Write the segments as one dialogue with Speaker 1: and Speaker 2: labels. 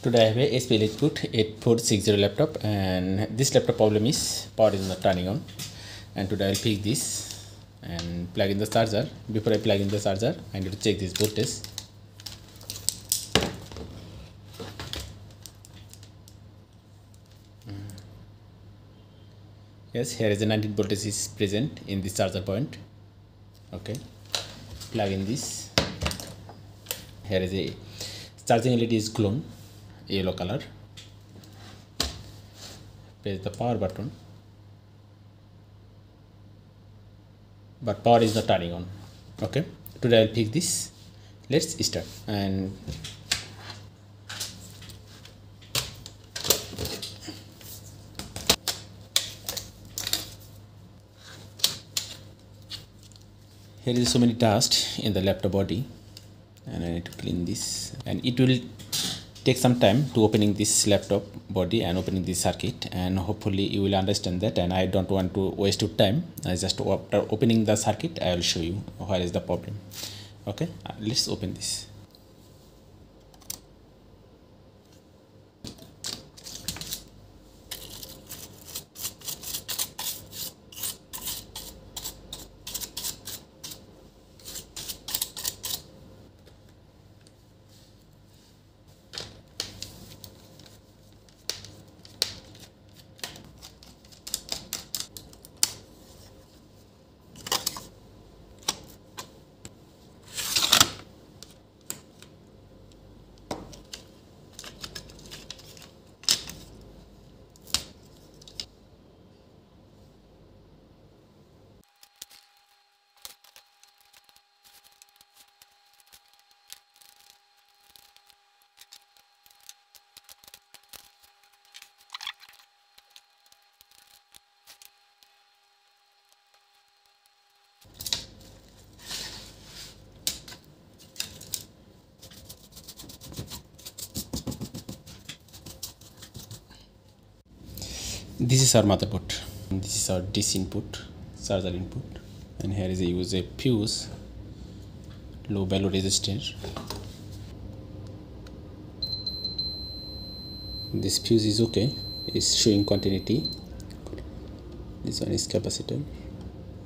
Speaker 1: Today I have a SPL Elite 8460 laptop and this laptop problem is power is not turning on and today I'll fix this and plug in the charger. Before I plug in the charger I need to check this voltage. Mm. Yes, here is a 19 voltage is present in this charger point. Okay, plug in this. Here is a charging LED is glowing yellow color. Press the power button. But power is not turning on. Okay. Today i'll pick this. Let's start. And here is so many dust in the laptop body. And I need to clean this. And it will take some time to opening this laptop body and opening this circuit and hopefully you will understand that and I don't want to waste your time. I just after uh, opening the circuit I will show you where is the problem. Okay uh, let's open this this is our motherboard this is our DC input charger input. And here is a use a fuse low value resistor. This fuse is okay. It's showing continuity. This one is capacitor.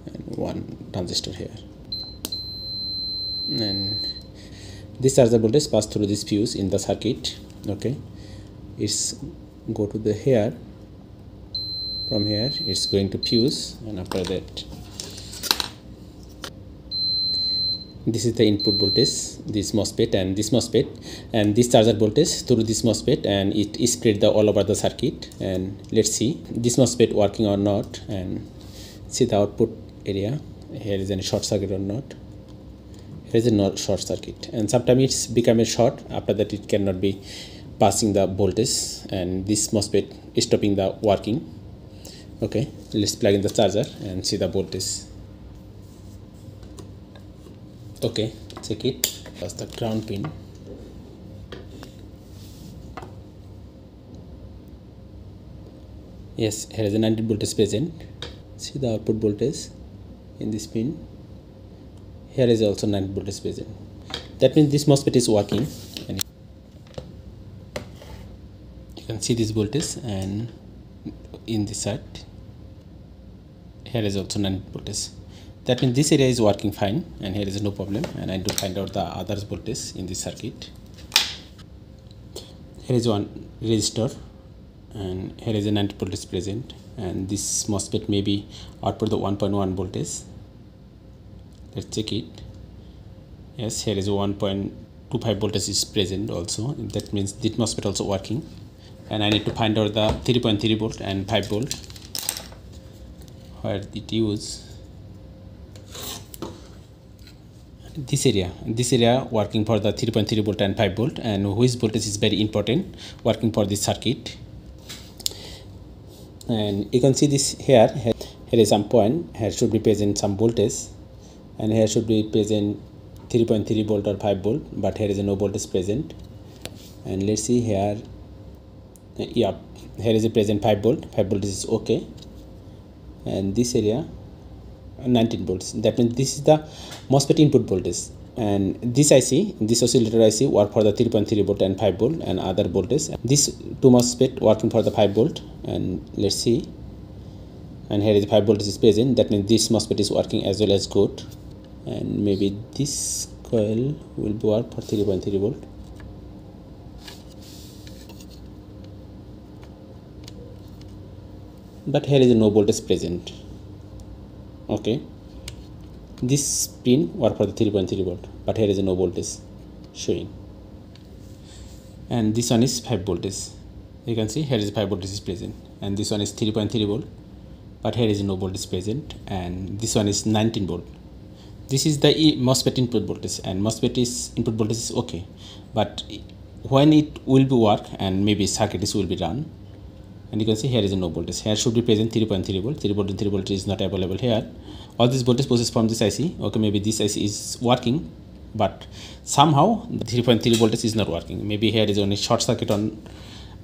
Speaker 1: And one transistor here. And this charger voltage pass through this fuse in the circuit. Okay. It's go to the here from here. It's going to fuse and after that this is the input voltage this MOSFET and this MOSFET and this charger voltage through this MOSFET and it is spread the all over the circuit and let's see this MOSFET working or not and see the output area here is any short circuit or not. Here is a not short circuit and sometimes it's become a short after that it cannot be passing the voltage and this MOSFET is stopping the working okay let's plug in the charger and see the voltage okay check it. That's the ground pin. Yes here is a 19 voltage present. See the output voltage in this pin. Here is also 9 voltage present. That means this MOSFET is working. And you can see this voltage and in this side here is also 9 voltage that means this area is working fine and here is no problem and I need to find out the other voltage in this circuit. Here is one resistor and here is a 90 voltage present and this MOSFET may be output the 1.1 voltage let's check it. Yes here is 1.25 voltage is present also. That means this MOSFET also working and I need to find out the 3.3 volt and 5 volt where it use this area this area working for the 3.3 volt and 5 volt and which voltage is very important working for this circuit. And you can see this here. Here is some point. Here should be present some voltage. And here should be present 3.3 volt or 5 volt but here is no voltage present. And let's see here. Yeah here is a present 5 volt. 5 volt is okay and this area 19 volts that means this is the MOSFET input voltage and this IC, this oscillator IC work for the 3.3 volt and 5 volt and other voltage. This two MOSFET working for the 5 volt and let's see. And here is 5 voltage is present. That means this MOSFET is working as well as good. And maybe this coil will work for 3.3 volt. But here is no voltage present. Okay. This pin work for the 3.3 volt but here is no voltage showing. And this one is 5 voltage you can see here is 5 voltage is present. And this one is 3.3 volt but here is no voltage present. And this one is 19 volt. This is the MOSFET input voltage and MOSFET is input voltage is okay. But when it will be work and maybe circuit is will be run and you can see here is a no voltage. Here should be present 3.3 volt. 3 volt 3 volt is not available here. All this voltage process from this IC okay maybe this IC is working but somehow the 3.3 voltage is not working. Maybe here is only short circuit on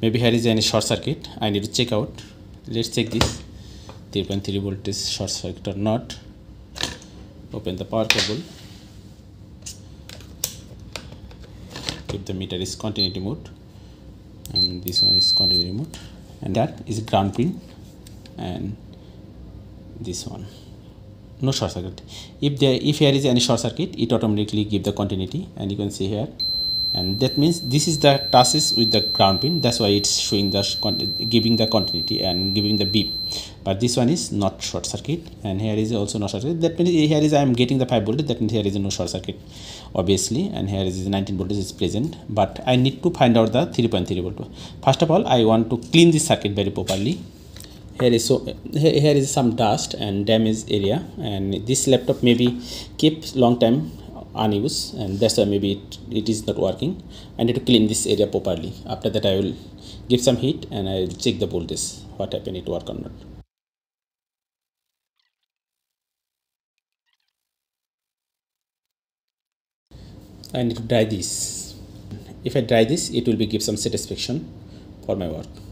Speaker 1: maybe here is any short circuit. I need to check out. Let's check this. 3.3 voltage short circuit or not. Open the power cable. If the meter is continuity mode. And this one is continuity mode and that is ground pin and this one. No short circuit. If there if here is any short circuit it automatically give the continuity. And you can see here and that means this is the touches with the ground pin. That's why it's showing the giving the continuity and giving the beep. But this one is not short circuit. And here is also not short circuit. That means here is i am getting the 5 voltage. That means here is no short circuit obviously. And here is 19 voltage is present. But i need to find out the 3.3 volt. First of all i want to clean this circuit very properly. Here is so here is some dust and damage area. And this laptop maybe keep long time unused and that's why maybe it, it is not working. I need to clean this area properly. After that i will give some heat and i will check the voltage what happened it work or not. I need to dry this. If I dry this it will be give some satisfaction for my work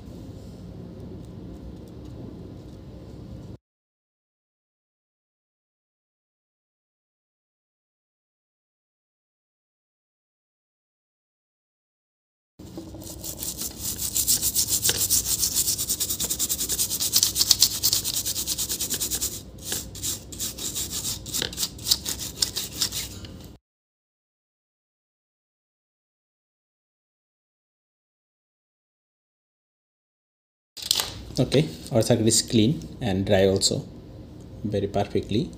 Speaker 1: okay our circuit is clean and dry also. Very perfectly.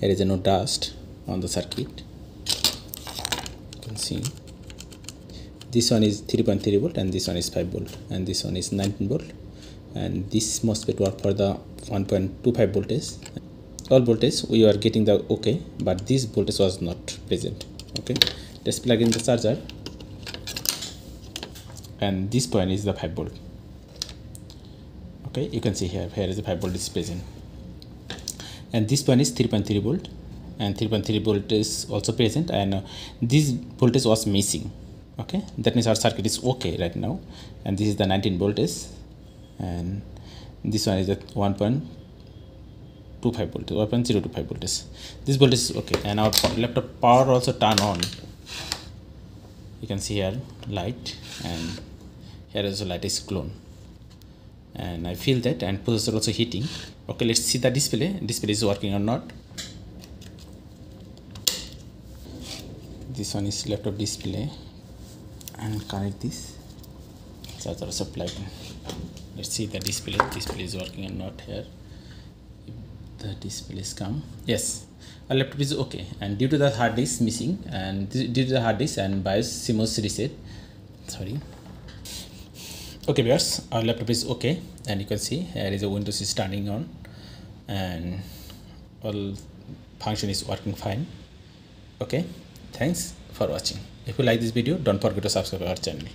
Speaker 1: Here is no dust on the circuit. You can see. This one is 3.3 volt and this one is 5 volt. And this one is 19 volt. And this MOSFET work for the 1.25 voltage. All voltage we are getting the okay but this voltage was not present. Okay let's plug in the charger. And this point is the 5 volt okay you can see here here is the 5 volt is present and this one is 3.3 volt and 3.3 volt is also present and uh, this voltage was missing. Okay that means our circuit is okay right now and this is the 19 voltage and this one is the 1.25 volt 1.025 voltage this voltage is okay and our laptop power also turn on. You can see here light and here is the light is clone and I feel that and processor also heating okay let's see the display. Display is working or not. This one is laptop display. And connect this. Charger supply. Let's see the display display is working or not here. The display is come. Yes our laptop is okay. And due to the hard disk missing and due to the hard disk and BIOS CMOS reset. Sorry okay viewers our laptop is okay and you can see uh, here is a windows is turning on and all function is working fine. Okay thanks for watching. If you like this video don't forget to subscribe our channel